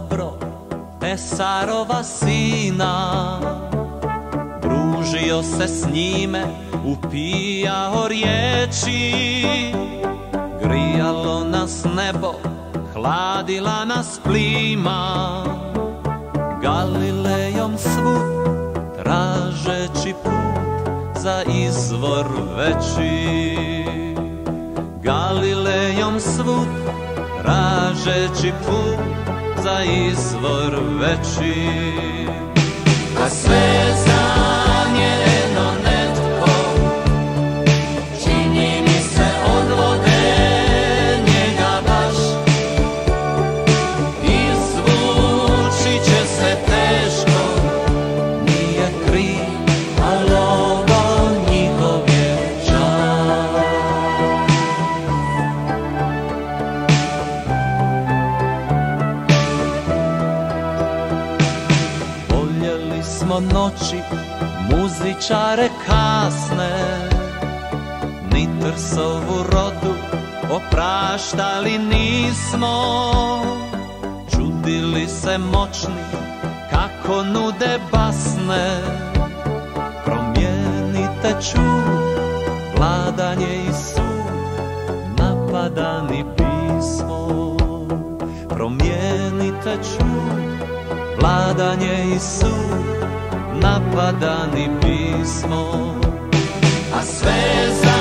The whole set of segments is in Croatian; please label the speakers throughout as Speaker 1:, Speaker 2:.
Speaker 1: dobro Esarova sina. Družio se s njime, upijao riječi. Grijalo nas nebo, hladila nas plima. Galilejom svud, tražeći put za izvor veći. Galilejom svud, tražeći put za izvor veći. A sve znam Smo noći, muzičare kasne. Ni trsovu rodu opraštali nismo. Čudili se moćni kako nude basne. Promijenite čud, vladanje i sud Napadani pismo. Promijenite čud, vladanje i sud Napadani pismo. A sve za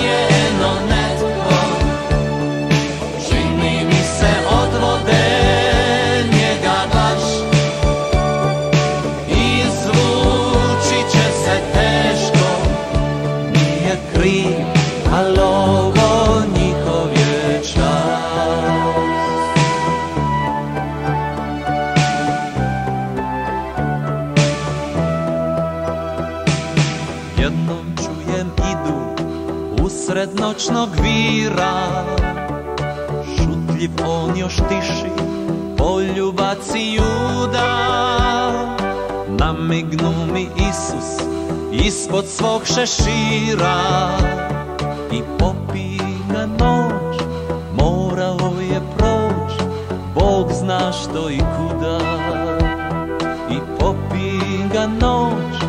Speaker 1: njeno netko. Čini mi se odvode njega baš. Izvući će se teško. Nije kriv, usred noćnog vira. Šutljiv on još tiši, poljubac i juda. Namignu mi Isus ispod svog šešira. I popi ga noć, morao je proć Bog zna što i kuda. I popi ga noć,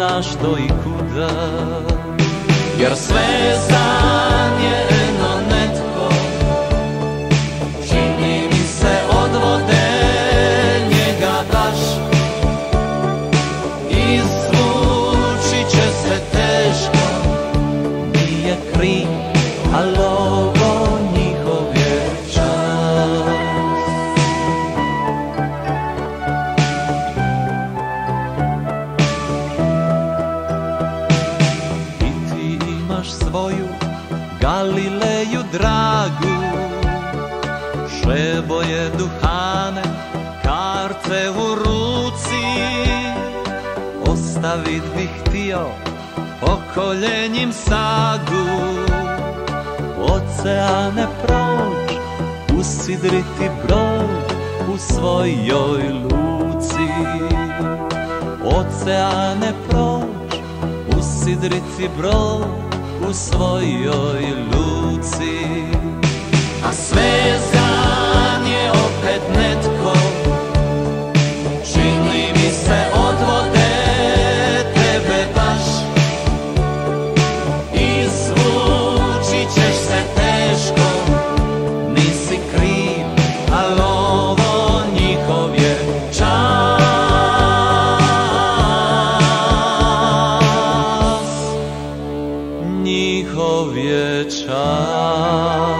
Speaker 1: zna što i kuda. Jer sve zanjeno Šeboje duhane, karce u ruci. Ostavit bih htio pokoljenjim sagu. Oceane proć, usidriti brod u svojoj luci. Oceane proć, usidriti brod u svojoj luci. A sve je Tobie czas.